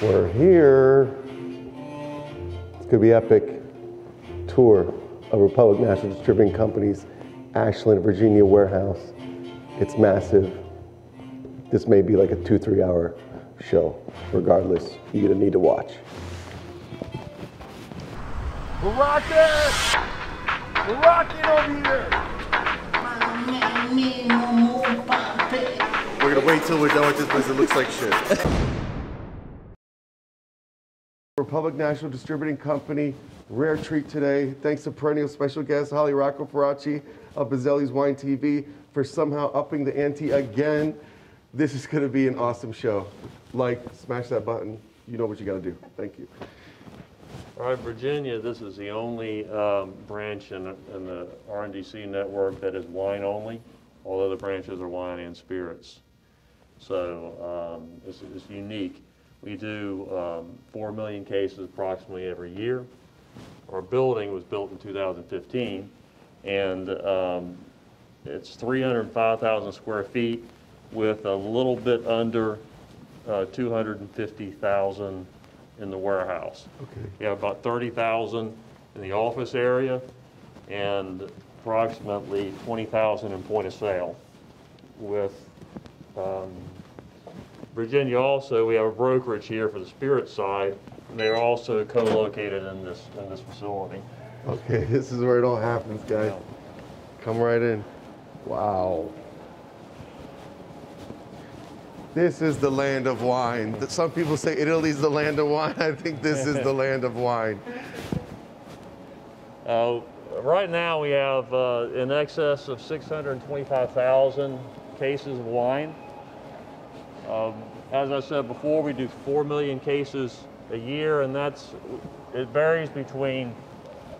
We're here. It's gonna be epic tour of Republic National Distributing Company's Ashland, Virginia warehouse. It's massive. This may be like a two, three hour show. Regardless, you're gonna need to watch. We're rocking! We're rocking over here! We're gonna wait till we're done with this because it looks like shit. Republic National Distributing Company, rare treat today. Thanks to perennial special guest Holly Rocco Faraci of Bozzelli's Wine TV for somehow upping the ante again. This is going to be an awesome show. Like, smash that button. You know what you got to do. Thank you. All right, Virginia, this is the only um, branch in, in the RNDC network that is wine only. All other branches are wine and spirits. So um, it's, it's unique. We do um, 4 million cases approximately every year. Our building was built in 2015, and um, it's 305,000 square feet with a little bit under uh, 250,000 in the warehouse. Okay. We have about 30,000 in the office area and approximately 20,000 in point of sale. With um, Virginia also, we have a brokerage here for the spirit side, and they're also co-located in this, in this facility. Okay, this is where it all happens, guys. Come right in. Wow. This is the land of wine. Some people say Italy's the land of wine. I think this is the land of wine. Uh, Right now, we have uh, in excess of 625,000 cases of wine. Um, As I said before, we do 4 million cases a year, and that's, it varies between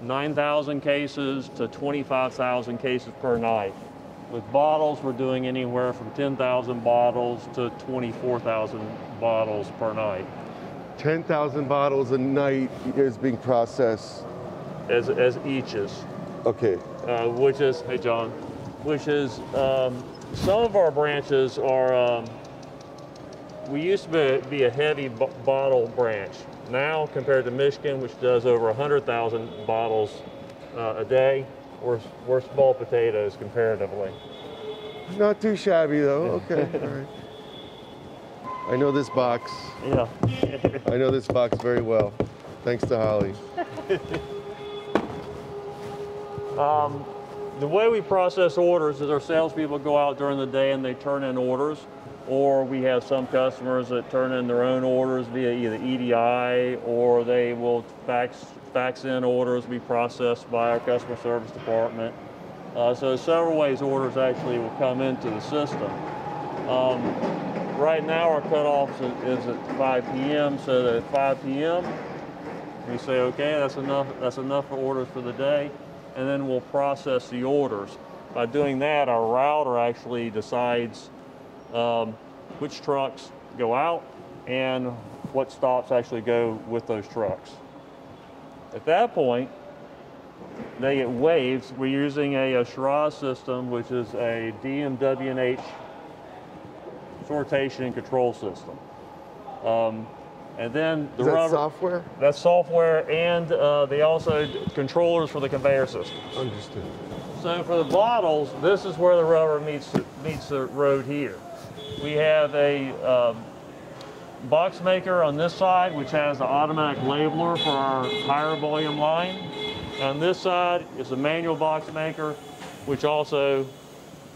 9,000 cases to 25,000 cases per night. With bottles, we're doing anywhere from 10,000 bottles to 24,000 bottles per night 10,000 bottles a night is being processed. as, as eaches. Okay, uh, which is, hey John, which is, um, some of our branches are, um, we used to be, a heavy b- bottle branch. Now, compared to Michigan, which does over 100,000 bottles uh, a day, we're, we're small potatoes comparatively. not too shabby though. Okay, all right. I know this box. Yeah. I know this box very well. Thanks to Holly. Um, the way we process orders is our salespeople go out during the day and they turn in orders, or we have some customers that turn in their own orders via either EDI or they will fax fax in orders be processed by our customer service department. Uh, so several ways orders actually will come into the system. Um, right now our cutoff is, is at 5 p.m. So that at 5 p.m. we say, okay, that's enough. That's enough for orders for the day and then we'll process the orders. By doing that, our router actually decides um, which trucks go out and what stops actually go with those trucks. At that point, they get waves. We're using a, a Shiraz system, which is a DMW&H sortation and control system. Um, and then the rubber, software? that's software, and uh, they also controllers for the conveyor systems. Understood. So for the bottles, this is where the rubber meets meets the road here. We have a um, box maker on this side, which has the automatic labeler for our higher volume line. On this side is a manual box maker, which also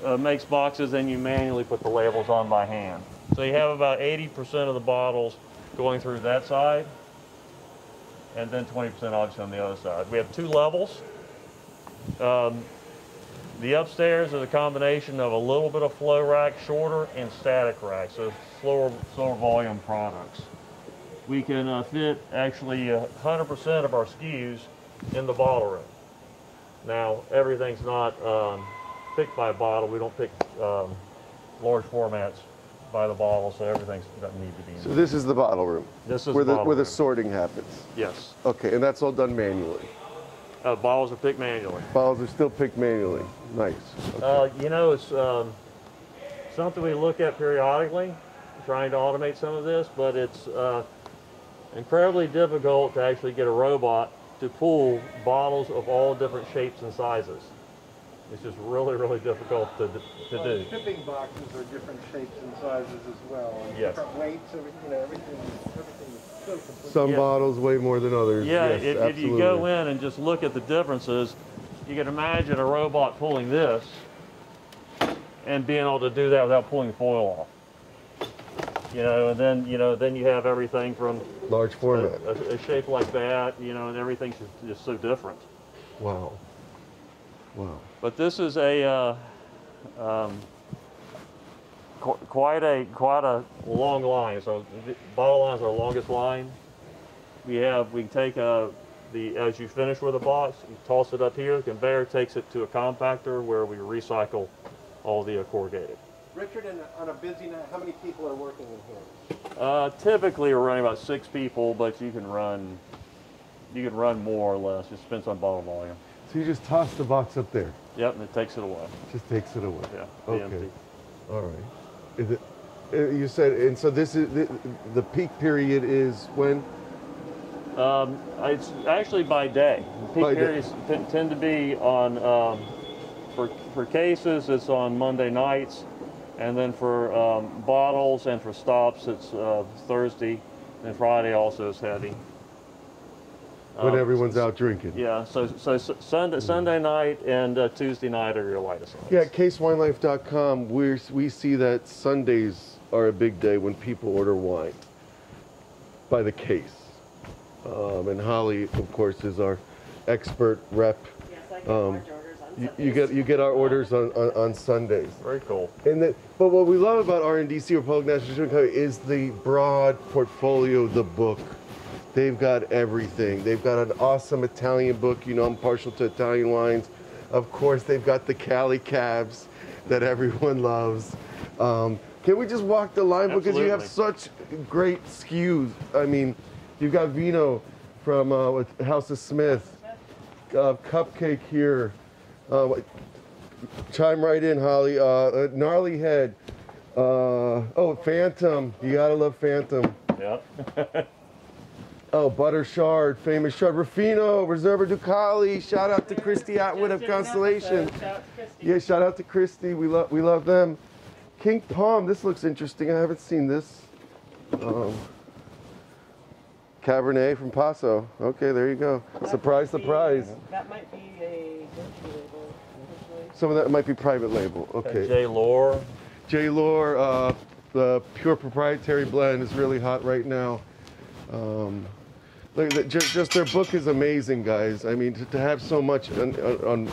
uh, makes boxes, and you manually put the labels on by hand. So you have about 80% of the bottles going through that side, and then 20% obviously on the other side. We have two levels. Um, the upstairs is a combination of a little bit of flow rack, shorter, and static rack, so slower, slower volume products. We can uh, fit actually uh, 100% of our SKUs in the bottle room. Now, everything's not um, picked by bottle. We don't pick um, large formats by the bottle, so everything's doesn't need to be in. So this is the bottle room. This is where the bottle where the room. sorting happens. Yes, Okay, and that's all done manually. uh, bottles are picked manually. Bottles are still picked manually. Nice. Okay. Uh, you know, it's um, something we look at periodically, trying to automate some of this, but it's uh, incredibly difficult to actually get a robot to pull bottles of all different shapes and sizes. It's just really, really difficult to, to Well, do. Shipping boxes are different shapes and sizes as well, and Yes. different weights, you know, everything, everything is so complete. Some Yeah. bottles weigh more than others. Yeah, yes, if, if you go in and just look at the differences, you can imagine a robot pulling this and being able to do that without pulling the foil off. You know, and then you know, then you have everything from large a, format. a, a shape like that, you know, and everything's just, just so different. Wow. Wow. But this is a uh, um, qu- quite a quite a long line. So the bottle lines are the longest line. We have we can take uh, the as you finish with a box, you toss it up here. The conveyor takes it to a compactor where we recycle all the uh, corrugated. Richard, in on a busy night, how many people are working in here? Uh, typically, we're running about six people, but you can run you can run more or less. It depends on bottle volume. So you just toss the box up there. Yep, and it takes it away. Just takes it away. Yeah, Okay. empty. All right. Is it, uh, you said, and so this is the, the peak period is when? Um, it's actually by day. Peak By day. periods t- tend to be on, um, for, for cases, it's on Monday nights. And then for um, bottles and for stops, it's uh, Thursday. And Friday also is heavy. When Um, everyone's out drinking. Yeah, so, so s- Sunday, Sunday night and uh, Tuesday night are your lightest nights. Yeah, at casewinelife.com, we we see that Sundays are a big day when people order wine by the case. Um, and Holly, of course, is our expert rep. Yes, I get Um, large orders on You, Sundays. you get you get our orders on, on, on Sundays. Very cool. And that, but what we love about R and RNDC Republic National Distributing Company is the broad portfolio, the book. They've got everything. They've got an awesome Italian book. You know, I'm partial to Italian wines. Of course, they've got the Cali cabs that everyone loves. Um, can we just walk the line because you have such great SKUs? I mean, you've got Vino from uh, with House of Smith, uh, Cupcake here. Uh, chime right in, Holly. Uh, uh, gnarly head. Uh, oh, Phantom. You gotta love Phantom. Yep. Oh, Butter Shard, famous Shard. Ruffino, Riserva Ducale. Shout out to Christy Atwood of Just did an Constellation. Shout out to Christy. Yeah, shout out to Christy. We love we love them. King Palm. This looks interesting. I haven't seen this. Um, Cabernet from Paso. Okay, there you go. Surprise, might be- surprise. That might be a grocery label. Some of that might be private label. Okay. J. Lohr. J. Lohr, uh, the pure proprietary blend is really hot right now. Um, look, at that- ju- just their book is amazing, guys. I mean, to, to have so much on, on, on-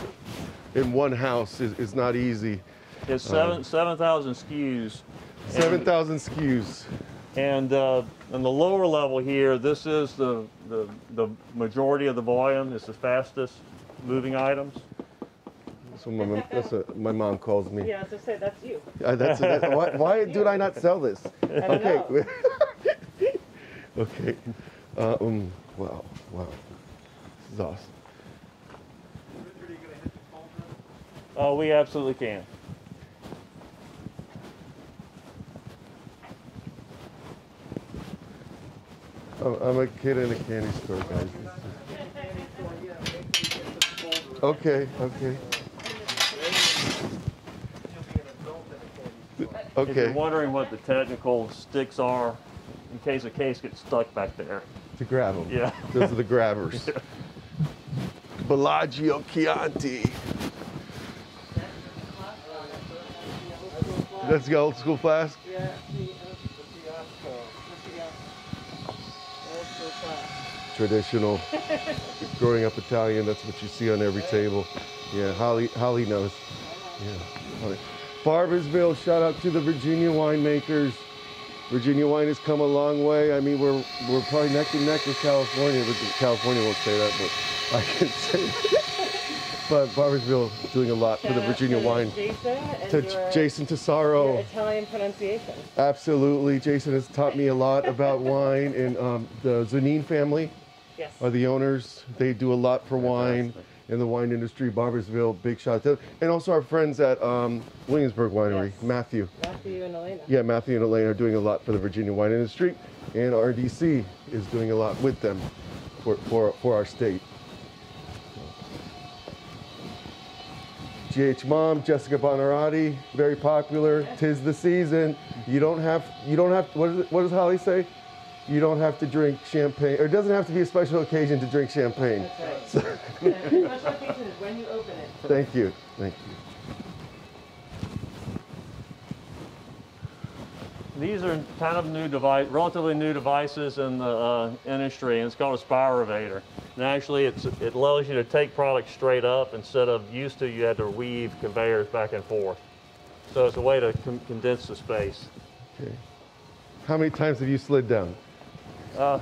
in one house is, is not easy. It's seven seven thousand SKUs. 7,000 SKUs. And uh, on the lower level here, this is the, the, the majority of the volume. It's the fastest moving items. So my, mom- that's what my mom calls me. Yeah, so say that's you. Uh, that's, that, why, why did I not sell this? I don't Okay. know. okay. Uh, um, wow, wow. This is awesome. Oh, we absolutely can. I'm, I'm a kid in a candy store, guys. Okay, okay. If you're wondering what the technical sticks are, in case a case gets stuck back there. To grab them. Yeah. Those are the grabbers. Bellagio Chianti. That's the old school flask. Yeah, the, what you got? Old school class. Traditional. Growing up Italian, that's what you see on every table. Yeah, Holly, Holly knows. Yeah. Holly. Barboursville, shout out to the Virginia winemakers. Virginia wine has come a long way. I mean, we're we're probably neck and neck with California, but California won't say that, but I can say. but Barboursville is doing a lot for the Virginia to wine. Jason and To your, Jason your Tesauro, Italian pronunciation. absolutely. Jason has taught me a lot about wine, and um, the Zonin family Yes. are the owners. They do a lot for wine in the wine industry. Barboursville, big shout out to them. And also our friends at um, Williamsburg Winery, Yes. Matthew. Matthew and Elena. Yeah, Matthew and Elaine are doing a lot for the Virginia wine industry. and RDC is doing a lot with them for, for, for our state. GH Mumm, Jessica Bonarati, very popular. Tis the season. You don't have, you don't have, what, is it, what does Holly say? You don't have to drink champagne, or it doesn't have to be a special occasion to drink champagne. That's right. The special occasion is when you open it. Thank you, thank you. These are kind of new device, relatively new devices in the uh, industry, and it's called a spiravator. And actually, it's, it allows you to take products straight up instead of used to you had to weave conveyors back and forth. So it's a way to con- condense the space. Okay. How many times have you slid down? Uh,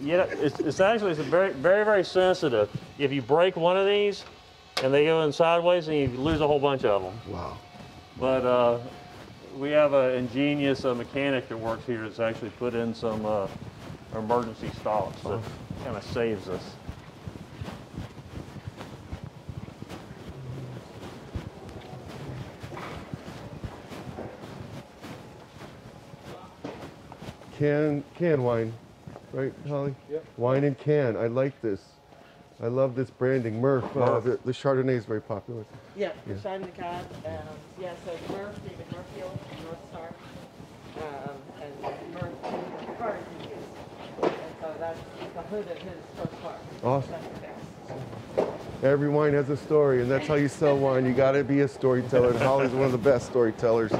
yeah, it's, it's actually it's very, very, very sensitive. If you break one of these and they go in sideways, and you lose a whole bunch of them. Wow. But uh, we have an ingenious uh, mechanic that works here that's actually put in some uh, emergency stops that kind of saves us. Can, can wine, right, Holly? Yep. Wine and can, I like this. I love this branding. Murph, uh, the, the Chardonnay is very popular. Yeah, Yeah. Shine the Cod. Um, yeah, so Murph, David Murfield, North Star. Um, and Murph, car he used. And so that's the hood of his first car. Awesome. That's Every wine has a story, and that's how you sell wine. You got to be a storyteller, and Holly's one of the best storytellers.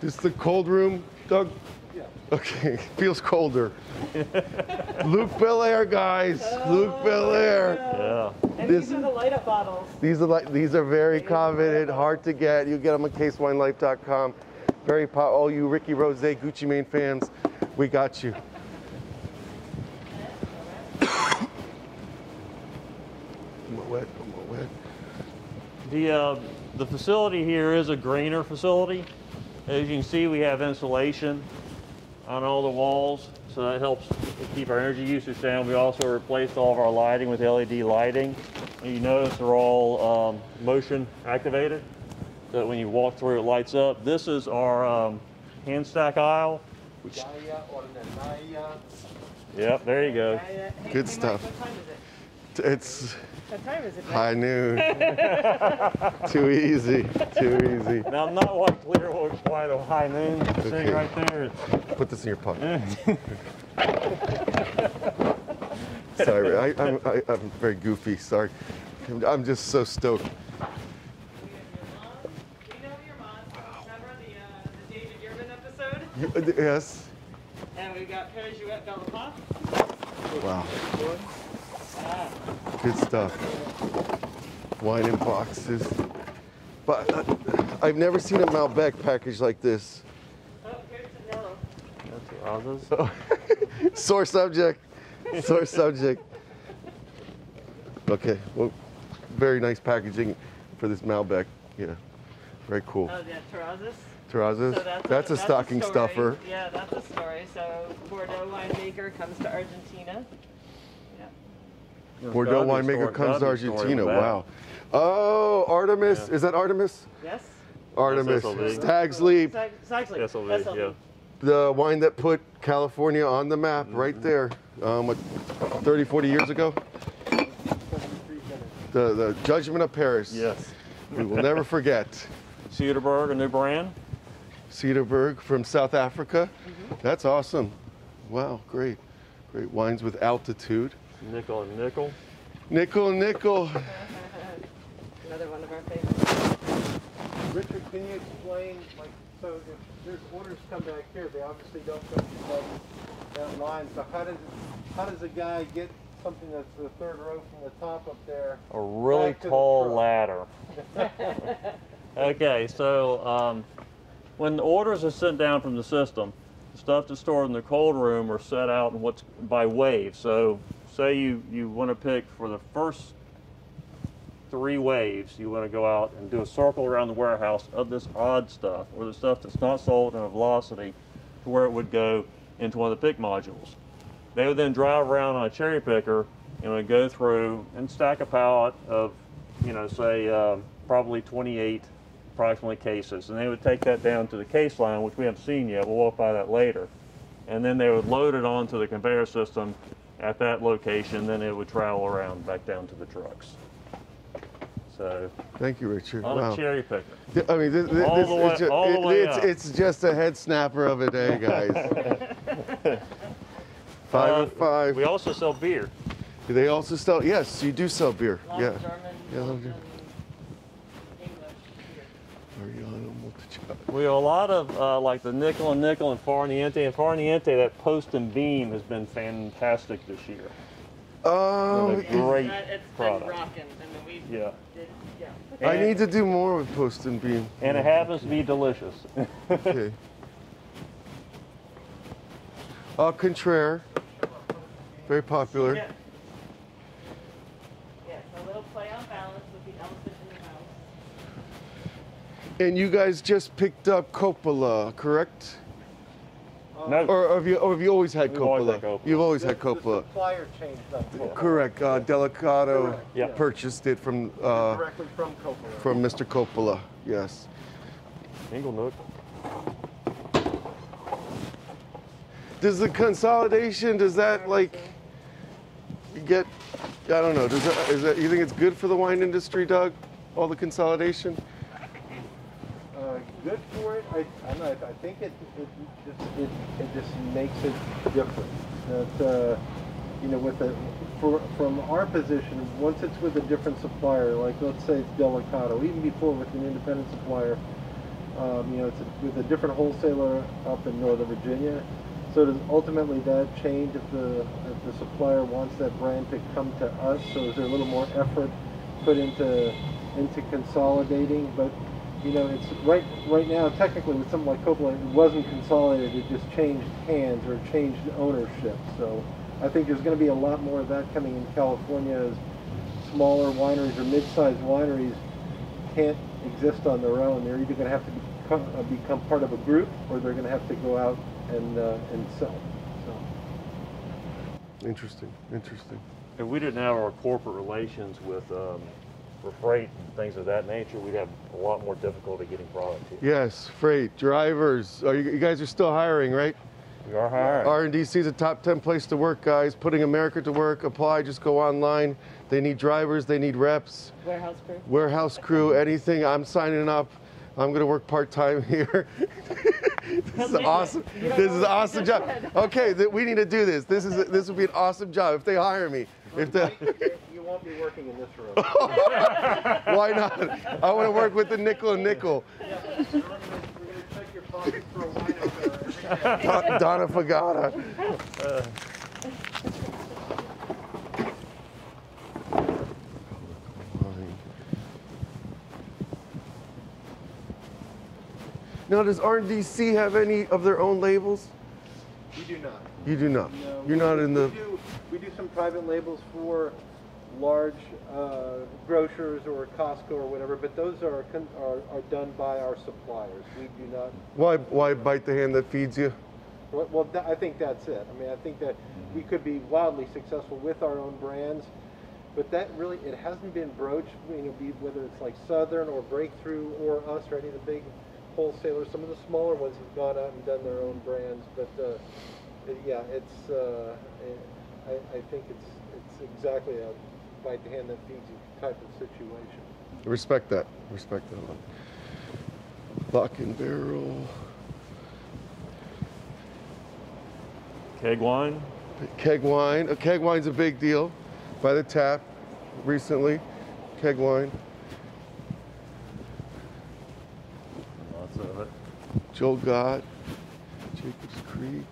This is the cold room, Doug? Yeah. Okay, feels colder. Luc Belaire, guys. Luc Belaire. Yeah. And This- these are the light up bottles. These are like these are very coveted, hard to get. You get them at casewinelife.com. Very pop. All you Ricky Rose, Gucci Mane fans, we got you. I'm wet. I'm wet. The, uh, the facility here is a greener facility. As you can see, we have insulation on all the walls, so that helps keep our energy usage down. We also replaced all of our lighting with LED lighting. And you notice they're all um, motion activated, so that when you walk through, it lights up. This is our um, hand stack aisle. Which, yep, there you go. Good stuff. It's What time is it? Mike? high noon. Too easy. Too easy. Now, I'm not quite clear what why the high noon sitting Okay. right there. Put this in your pocket. Sorry, I, I'm, I, I'm very goofy. Sorry. I'm- I'm just so stoked. We know your mom. Remember the, uh, the David Yurman episode? You- uh, yes. And we got Perrier-Jouët Bella Wow. Good stuff. Wine in boxes. But uh, I've never seen a Malbec package like this. Oh, here's. That's others. Sore subject. Sore subject. Okay. Well, very nice packaging for this Malbec. Yeah. Very cool. Oh, yeah, Terrazas. Terrazas. So that's, That's a stocking story. stuffer. Yeah, that's a story. So Bordeaux winemaker comes to Argentina. Yeah. Bordeaux winemaker comes to gotta be story Argentina. Wow. Oh, Artemis. Is that Artemis? Yes. Artemis. SLV. Stag's Leap. Sag- Sagsley. SLV, yeah. the wine that put California on the map right there, um, what, 30, 40 years ago? The, the Judgment of Paris. Yes. We will never forget. Cederberg, a new brand. Cederberg from South Africa. That's awesome. Wow, great. Great wines with altitude. Nickel and nickel. Nickel, and nickel. Another one of our favorites. Richard, can you explain, like, so if there's orders come back here, they obviously don't go through that, that line. So how does how does a guy get something that's the third row from the top up there? A really Back to the tall ladder. okay, so um, when the orders are sent down from the system, the stuff that's stored in the cold room are set out in what's by wave. So say you, you want to pick for the first three waves, you want to go out and do a circle around the warehouse of this odd stuff, or the stuff that's not sold in a velocity to where it would go into one of the pick modules. They would then drive around on a cherry picker and would go through and stack a pallet of, you know, say um, probably 28 approximately cases, and they would take that down to the case line, which we haven't seen yet. We'll walk by that later, and then they would load it onto the conveyor system at that location. Then it would travel around back down to the trucks. So Thank you, Richard. on Wow. a cherry picker. I mean, this, this, All this the way- it's, ju- all the way it's, up. it's just a head snapper of a day, guys. five Uh, and five. We also sell beer. Do they also sell? Yes, you do sell beer. A lot Yeah. of German, Yeah, We have a lot of uh, like the nickel and nickel and Farniente. And Farniente, that post and beam has been fantastic this year. Um, a great That- It's been product. rocking, I mean, we Yeah. did, yeah. I need to do more with Post and Beam. And it happens to be delicious. Okay. Uh, Contraire. Very popular. Yeah. Yeah, so a little play on balance with the elephant in the house. And you guys just picked up Coppola, correct? no, Or have you, or have you always had We've always Coppola? had Coppola. You've always The- had The Coppola. supplier changed on Correct. Uh, Delicato Correct, Yeah. purchased it from uh, Directly from Coppola. from Mr. Coppola. Yes. Inglenook. Does the consolidation? Does that like you get? I don't know. Does that? Is that? You think it's good for the wine industry, Doug? All the consolidation? Good for it. I, I know. I, think it it just it, it just makes it different. That uh, you know, with the for, from our position, once it's with a different supplier, like let's say it's Delicato, even before with an independent supplier, um, you know, it's with a different wholesaler up in Northern Virginia. So does ultimately that change if the if the supplier wants that brand to come to us? So is there a little more effort put into into consolidating? But you know, it's right right now. Technically, with something like Coppola, it wasn't consolidated. It just changed hands or changed ownership. So I think there's going to be a lot more of that coming in California as smaller wineries or mid-sized wineries can't exist on their own. They're either going to have to become, uh, become part of a group or they're going to have to go out and uh, and sell. So. Interesting. Interesting. If we didn't have our corporate relations with um, for freight and things of that nature, we'd have a lot more difficulty getting product here. Yes. Freight drivers. Are you, you guys are still hiring, right? We are hiring. R&DC is a top 10 place to work, guys. Putting America to work. Apply. Just go online. They need drivers. They need reps. Warehouse crew. Warehouse crew. Anything. I'm signing up. I'm gonna work part time here. this is awesome. This is an awesome job. Okay, th- we need to do this. This is a, this would be an awesome job if they hire me. If they, You won't be working in this room. why not? I want to work with the nickel and nickel. We're going to check your pockets for a wine opener every day. Don- Donnafugata. Now, does RDC have any of their own labels? We do not. You do not. No, You're not in we the. do, we do some private labels for large uh, grocers or Costco or whatever, but those are, are are done by our suppliers. We do not. Why? Why bite the hand that feeds you? Well, well I think that's it. I mean, I think that we could be wildly successful with our own brands, but that really it hasn't been broached. You know, be, whether it's like Southern or Breakthru or us or any of the big wholesalers. Some of the smaller ones have gone out and done their own brands, but uh, yeah, it's. Uh, I, I think it's it's exactly a bite the hand that feeds you type of situation. Respect that. Respect that. one. Lock and barrel. Keg wine. Keg wine. A keg wine's a big deal. By the tap, recently. Keg wine. Lots of it. Joel Gott. Jacobs Creek.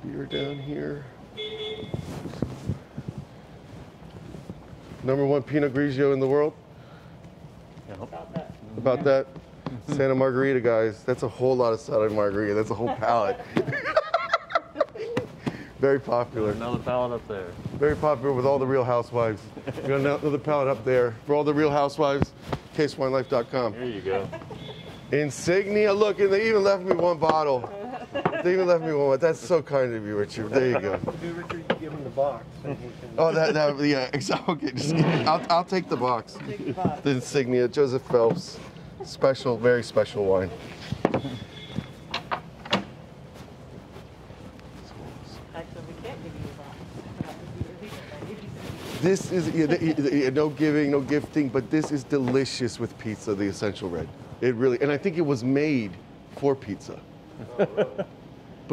Some beer down here. Number one Pinot Grigio in the world. Yep. About that. About that. Santa Margherita, guys. That's a whole lot of Santa Margherita. That's a whole pallet. Very popular. Another pallet up there. Very popular with all the real housewives. We got another pallet up there for all the real housewives. CaseWineLife.com. Here you go. Insignia. Look, and they even left me one bottle. They even left me one. That's so kind of you, Richard. There you go. Do Richard, give them the the box and he can. Oh, that, that yeah, exactly. Okay, just, I'll, I'll take the box. Take the box. The insignia, Joseph Phelps, special, very special wine. Actually, we can't give you a box. We'll have to do it immediately. This is yeah, the- yeah, no giving, no gifting, but this is delicious with pizza, the essential red. It really, and I think it was made for pizza.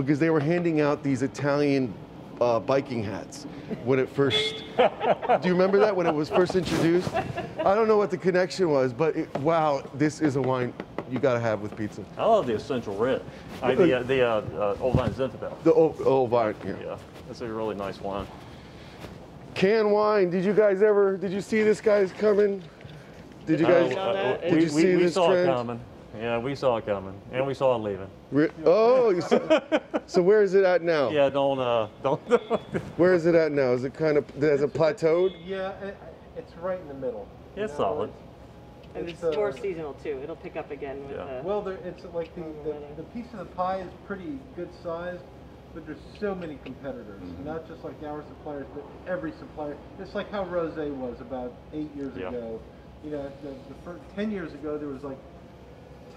because they were handing out these Italian uh, biking hats when it first. do you remember that when it was first introduced? I don't know what the connection was, but it, wow, this is a wine you got to have with pizza. I love the essential red. I, the uh, the uh, uh, Old Vine Zinfandel. The old, old vine. Yeah. Yeah, that's a really nice wine. Can wine. Did you guys ever? Did you see this guy's coming? Did you guys? saw that? Did we, you we, see we this saw trend? it coming. Yeah, we saw it coming, and we saw it leaving. Re- oh, you saw, so where is it at now? Yeah, don't uh, don't. Where is it at now? Is it kind of has it plateaued? Yeah, it, it's right in the middle. you It's know, solid. And It's, it's more uh, seasonal too. It'll pick up again with Yeah. the. Well, there, it's like the, the, the piece of the pie is pretty good sized, but there's so many competitors. Not just like our suppliers, but every supplier. It's like how Rose was about eight years Yeah. ago. You know, the, the first, ten years ago there was like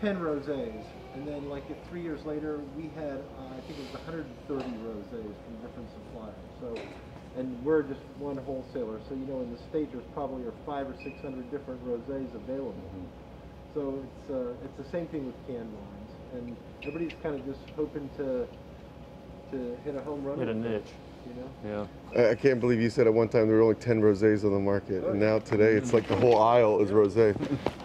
ten rosés, and then like three years later we had uh, I think it was 130 rosés from different suppliers. So, and we're just one wholesaler. So you know, in the state there's probably are five or six hundred different rosés available. So it's uh, it's the same thing with canned wines, and everybody's kind of just hoping to to hit a home run. Hit a niche. You know. Yeah. I I can't believe you said at one time there were only 10 rosés on the market, and now today it's like the whole aisle is rosé.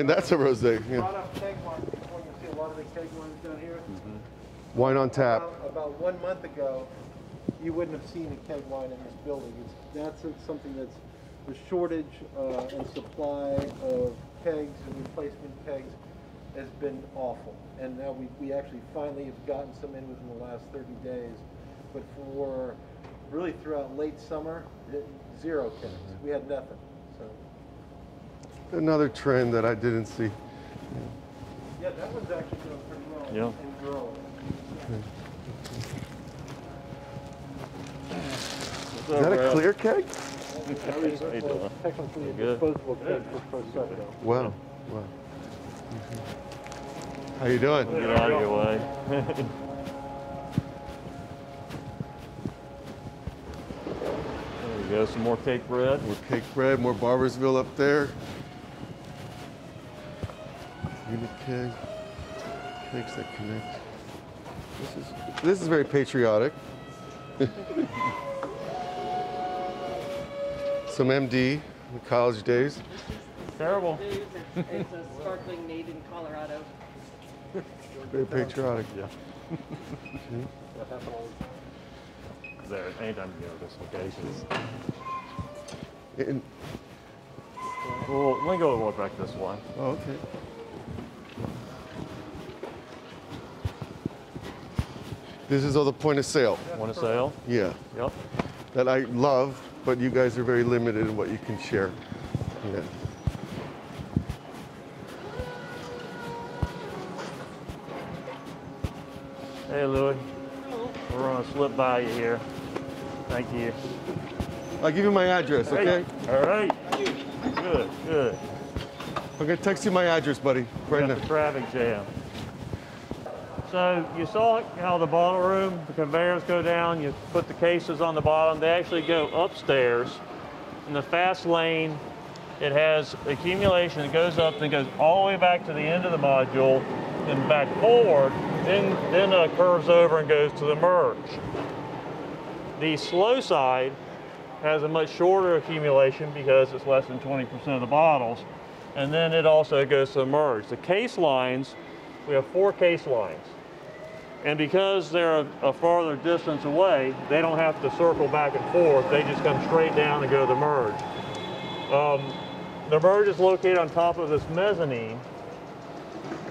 And that's a rosé. Yeah. Brought up keg wines before. You see a lot of the keg wines down here. Wine on tap. About, about one month ago, you wouldn't have seen a keg wine in this building. It's, that's a- something that's the shortage uh, and supply of kegs and replacement kegs has been awful. And now we, we actually finally have gotten some in within the last 30 days. But for really throughout late summer, zero kegs. We had nothing. So Another trend that I didn't see. yeah, that one's actually doing pretty well Yeah. and growing. Is that a clear keg? How you doing? Technically a Good. disposable keg for Prosecco. Wow. Wow. How you doing? Get out of your way. there we go. Some more Cakebread. More cake bread, more Barboursville up there. Unit keg. Cakes that connect. This is this is very patriotic. Some MD, the college days. Terrible. It's, it's a sparkling made in Colorado. Very patriotic. Yeah. There, anytime you go dislocations. And- Well, let me go walk back this one. oh, okay. This is all the point of sale. Want to sale? Yeah. Yep. that I love, but you guys are very limited in what you can share. Yeah. Hey, Louis. We're gonna slip by you here. Thank you. I'll give you my address, okay? Hey. All right. Good, good. I'm gonna text you my address, buddy, right now. the traffic jam. So you saw how the bottle room, the conveyors go down, you put the cases on the bottom, they actually go upstairs. In the fast lane, it has accumulation that goes up and goes all the way back to the end of the module, then back forward, then, then uh, curves over and goes to the merge. The slow side has a much shorter accumulation because it's less than 20% of the bottles. And then it also goes to the merge. The case lines, we have four case lines. And because they're a, a farther distance away, they don't have to circle back and forth. They just come straight down and go to the merge. Um, the merge is located on top of this mezzanine.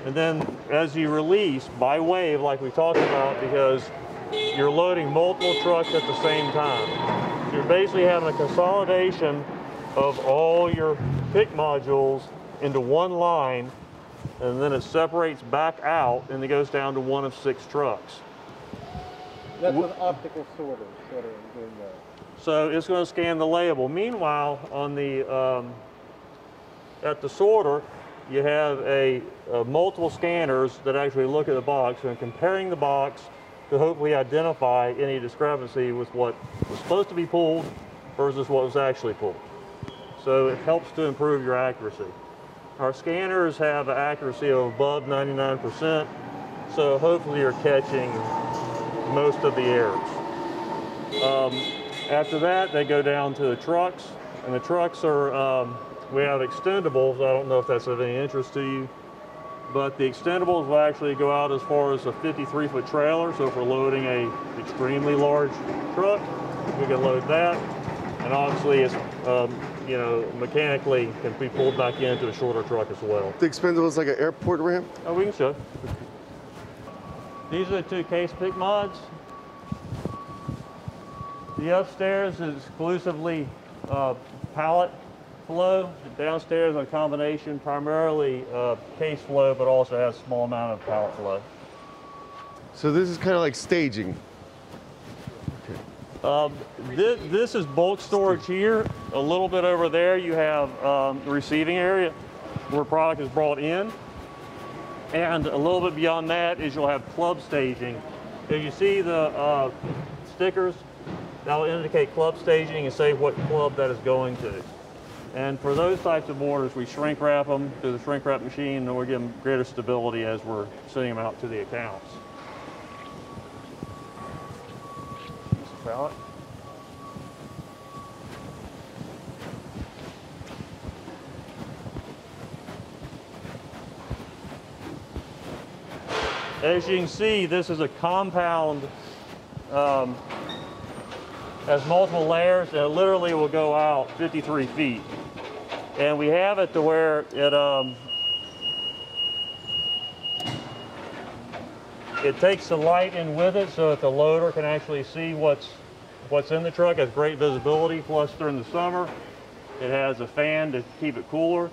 And then as you release by wave, like we talked about, because you're loading multiple trucks at the same time. You're basically having a consolidation of all your pick modules into one line, and then it separates back out and it goes down to one of six trucks. That's with optical are doing that. So it's going to scan the label. Meanwhile, on the um, at the sorter, you have a, uh multiple scanners that actually look at the box and comparing the box to hopefully identify any discrepancy with what was supposed to be pulled versus what was actually pulled. So it helps to improve your accuracy. Our scanners have an accuracy of above 99%, so hopefully you're catching most of the errors. Um, after that, they go down to the trucks, and the trucks are, um, we have extendables. I don't know if that's of any interest to you, but the extendables will actually go out as far as a 53 foot trailer. So if we're loading a extremely large truck, we can load that. And obviously, it's, um, you know, mechanically can be pulled back into a shorter truck as well. The expendable is like an airport ramp. Oh, we can show. These are the two case pick mods. The upstairs is exclusively uh, pallet flow. The downstairs a combination primarily uh, case flow, but also has a small amount of pallet flow. So this is kind of like staging. Um, this, this is bulk storage here. A little bit over there, you have um, the receiving area where product is brought in. And a little bit beyond that is you'll have club staging. If you see the uh, stickers, that will indicate club staging and say what club that is going to. And for those types of borders, we shrink wrap them through the shrink wrap machine and we give them greater stability as we're sending them out to the accounts. As you can see, this is a compound, um, has multiple layers, and it literally will go out 53 feet. And we have it to where it, um, it takes the light in with it so that the loader can actually see what's, what's in the truck. It has great visibility, plus during the summer. It has a fan to keep it cooler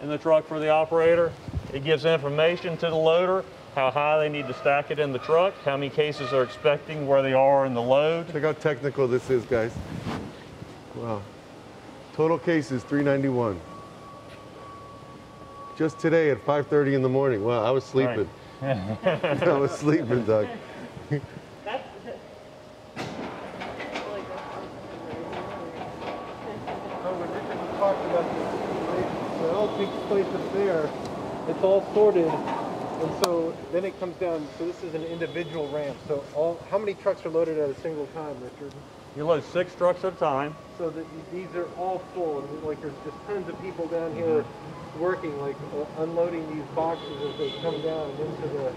in the truck for the operator. It gives information to the loader, how high they need to stack it in the truck, how many cases they're expecting, where they are in the load. Check how technical this is, guys. Wow. Total cases 391. Just today at 5:30 in the morning. Wow, I was sleeping. I was sleeping, Doug. That's, Oh, when Richard was talking about the, the old big place up there, it's all sorted, and so then it comes down, so this is an individual ramp, so all, how many trucks are loaded at a single time, Richard? You load six trucks at a time. So that these are all full, and like there's just tons of people down here working, like uh, unloading these boxes as they come down into the,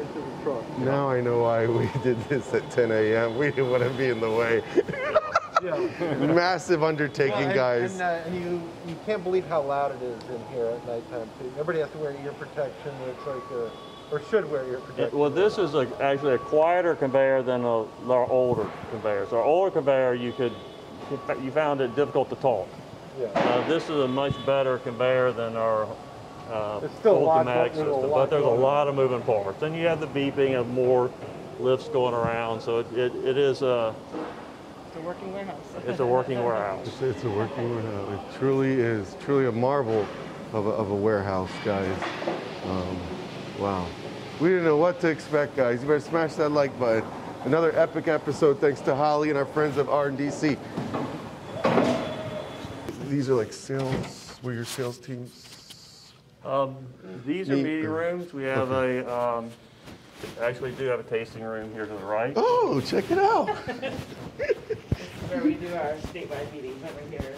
into the truck. Now I know why we did this at 10 a.m. We didn't want to be in the way. Yeah. Massive undertaking, Well, and, guys. And, uh, and you, you can't believe how loud it is in here at nighttime too. Everybody has to wear ear protection. It's like, a, or should wear ear protection. Well, this is a, actually a quieter conveyor than a, our older conveyors. Our older conveyor, you could, you found it difficult to talk. Yeah. Uh, this is a much better conveyor than our uh, There's still old lot pneumatic going- there's a system, lot but there's a lot of moving parts. And you have the beeping of more lifts going around, so it, it, it is a, it's a working warehouse. it's a working warehouse. It's, it's a working warehouse. It truly is. Truly a marvel of a, of a warehouse, guys. Um, wow. We didn't know what to expect, guys. You better smash that like button. Another epic episode thanks to Holly and our friends of R&DC. These are like sales, where your sales teams. Um, these are Neat. meeting rooms. We have a, um, actually do have a tasting room here to the right. Oh, check it out. Where we do our statewide meetings over here.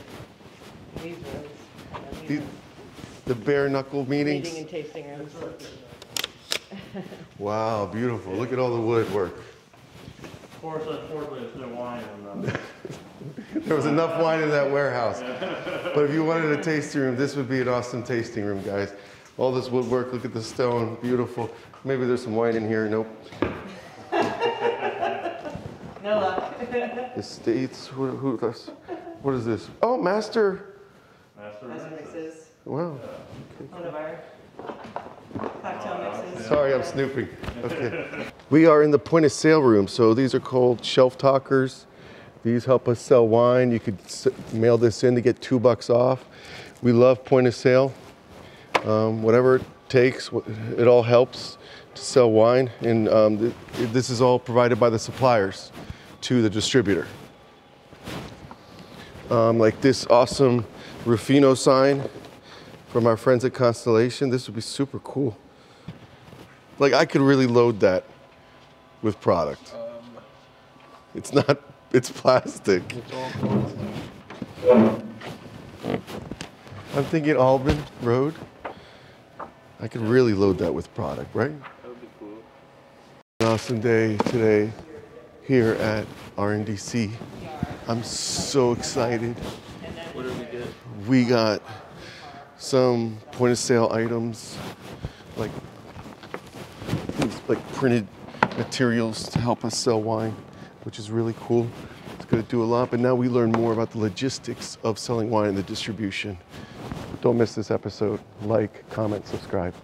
These rooms. and these These- The bare knuckle meetings. Meeting and tasting rooms. Wow, beautiful. Look at all the woodwork. Of course, unfortunately, there's no wine in them. There was enough wine in that warehouse. But if you wanted a tasting room, this would be an awesome tasting room, guys. All this woodwork, look at the stone, beautiful. Maybe there's some wine in here, nope. No luck. Estates, who, who, that's, what is this? Oh, master, Master Master mixes, wow. one of our cocktail mixes. Sorry, I'm snooping. Okay. We are in the point of sale room, so these are called shelf talkers. These help us sell wine. You could mail this in to get two bucks off. We love point of sale. Um, whatever it takes, it all helps to sell wine. And um, th- this is all provided by the suppliers to the distributor. Um, like this awesome Ruffino sign from our friends at Constellation. This would be super cool. Like I could really load that with product. It's not. It's plastic. I'm thinking Albin Road. I could really load that with product, right? That would be cool. Awesome day today here at RNDC. I'm so excited. What did we get? We got some point of sale items like printed materials to help us sell wine, which is really cool. It's to do a lot, but now we learn more about the logistics of selling wine and the distribution. Don't miss this episode. Like, comment, subscribe.